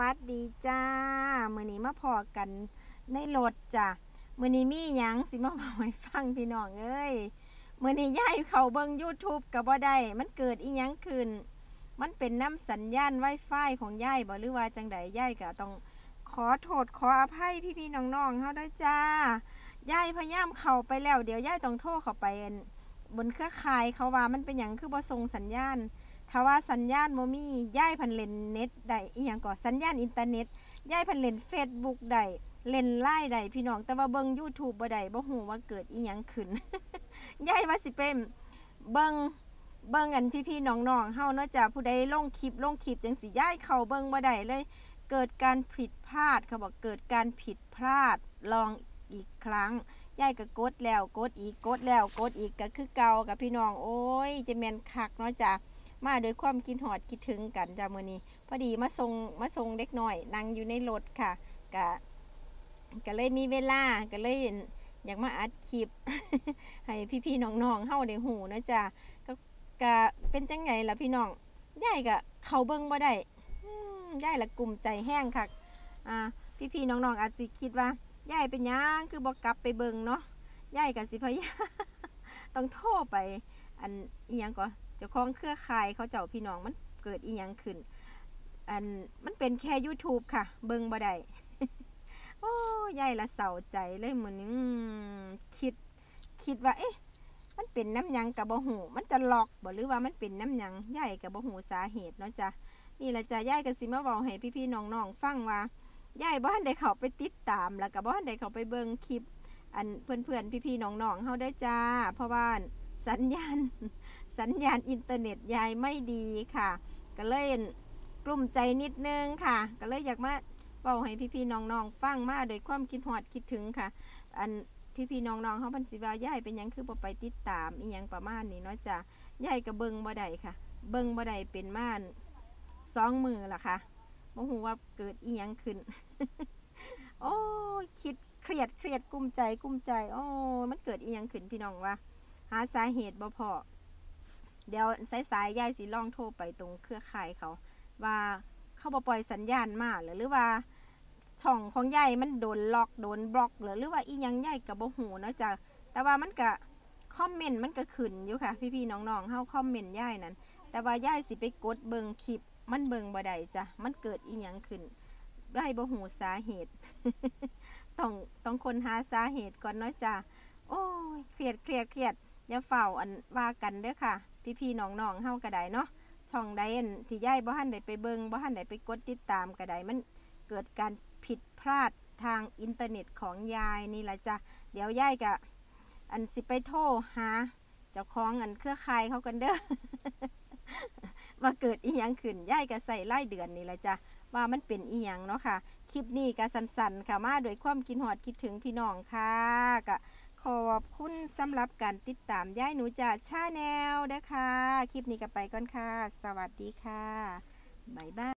วัสดีจ้ามือนี้มาพอกันในรถจ้ะมือนี้มีหยังสิมาบอกให้ฟังพี่น้องเอ้ยมือนี้ย้ายเขาเบิ่ง YouTube ก็บ่ได้มันเกิดอีหยังขึ้น มันเป็นน้ำสัญญาณ Wi-Fi ของยายบ่หรือว่าจังใดยายก็ต้องขอโทษขออภัยพี่ๆน้องๆเฮาด้วยจ้ายายพยายามเข้าไปแล้ว เดี๋ยวยายต้องโทรเข้าไปบนเครือข่ายเขาว่ามันเป็นหยังคือบ่ส่งสัญญาณ ถ้าว่าสัญญาณบ่มียายพัดเล่นเน็ตได้อีหยังก็สัญญาณอินเทอร์เน็ตย้ายพันเล่น Facebook ได้เล่นไลน์ได้พี่น้องแต่ว่าเบิ่ง YouTube บ่ได้บ่ฮู้ว่าเกิดอีหยังขึ้นยายว่าสิเป็นเบิ่งเบิ่งอันพี่ๆน้องๆเฮาเนาะจ้ะผู้ใดลงคลิปลงคลิปจังสิยายเข้าเบิ่งบ่ได้เลย เกิดการผิดพลาดเขาบอกเกิดการผิดพลาดลองอีกครั้งยายก็กดแล้วกดอีกกดแล้วกดอีกก็คือเก่ากับพี่น้องโอ้ยจะแม่นคักเนาะจ้ะ มาโดยความคิดหอดคิดถึงกันจ้ามือนี้ พอดีมาส่งมาส่งเด็กหน่อยนั่งอยู่ในรถค่ะกะก็เลยมีเวลาก็เลยอยากมาอัดคลิป ให้พี่ๆน้องๆเฮาได้หูนะจ้ะก็กะเป็นจังไงล่ะพี่น้องยายก็เขาเบิ่งบ่ได้อืมยายละกลุ่มใจแห้งค่ะอ่าพี่ๆน้องๆอาจสิคิดว่ายายเป็นยังคือบ่กลับไปเบิ่งเนาะยายก็สิพยายามต้องโทรไป อันอีหยังก็ เจ้าของเครือข่ายเขาเจ้าพี่น้องมันเกิดอีหยังขึ้น อันมันเป็นแค่ YouTube ค่ะ เบิงบ่ได้โอ้ยายละเศร้าใจเลยเหมือนคิด คิดว่า เอ๊ะมันเป็นน้ำยังกับบ่หูมันจะหลอกบ่หรือว่ามันเป็นน้ำยังยายกับบ่หูสาเหตุเนาะจ้ะนี่ละจ้ะยายก็สิมาเว้าให้พี่ๆน้องๆฟังว่ายายบ่ทันได้เขาไปติดตาม แล้วก็บ่ทันได้เขาไปเบิ่งคลิป อันเพื่อนๆพี่ๆน้องๆเฮาได้จ้า เพราะว่า สัญญาณ สัญญาณอินเทอร์เน็ตยายไม่ดีค่ะ ก็เลยกลุ่มใจนิดนึงค่ะ ก็เลยอยากมาเป่าให้พี่ๆน้องๆฟังมาโดยความคิดหอดคิดถึงค่ะ อันพี่ๆน้องๆเขาพันสิว่ายายเป็นยังคือบ่ไปติดตามอีหยังประมาณนี้เนาะจ้ะยายก็เบิงบ่ได้ค่ะ เบิงบ่ได้เป็นม่านสองมือล่ะค่ะบ่ฮู้ว่าเกิดอีหยังขึ้น โอ้คิดเครียดเครียดกุ้มใจกุ้มใจ โอ้มันเกิดอีหยังขึ้นพี่น้องวะ หาสาเหตุบ่พอเดี๋ยวสายๆยายสิลองโทรไปตรงเครือข่ายเขา ว่าเขาบ่ปล่อยสัญญาณมาหรือหรือว่าช่องของยายมันโดนล็อกโดนบล็อกหรือหรือว่าอีหยังยายกับบ่หูเนาะจ้ะแต่ว่ามันก็คอมเมนต์มันก็ขึ้นอยู่ค่ะ พี่ๆน้องๆเฮาคอมเมนต์ยายนั่นแต่ว่ายายสิไปกดเบิ่งคลิปมันเบิ่งบ่ได้จ้ะมันเกิดอีหยังขึ้นยายบ่หูสาเหตุต้องต้องคนหาสาเหตุก่อนเนาะจ้ะโอ้ยเครียดเครียดเครียด อย่าเฝ้าอันว่ากันเด้อค่ะ พี่ๆน้องๆเฮาก็ไดเนาะช่องใดอันที่ยายบ่ทันไดไปเบิงบ่ทันไดไปกดติดตามก็ไดมันเกิดการผิดพลาดทางอินเทอร์เน็ตของยายนี่ละจ้ะเดี๋ยวยายก็อันสิไปโทรหาเจ้าของอันเครือข่ายเขากันเด้อว่าเกิดอีหยังขึ้นยายก็ใส่ไล่เดือนนี่ละจ้ะว่ามันเป็นอีหยังเนาะค่ะ คลิปนี้ก็สันส้นๆค่ะมาด้วยความคิดฮอดคิดถึงพี่น้องค่ะก็ ขอบคุณสำหรับการติดตามยายหนูจ๋า Channel นะคะ คลิปนี้ก็ไปก่อนค่ะ สวัสดีค่ะ บ๊ายบาย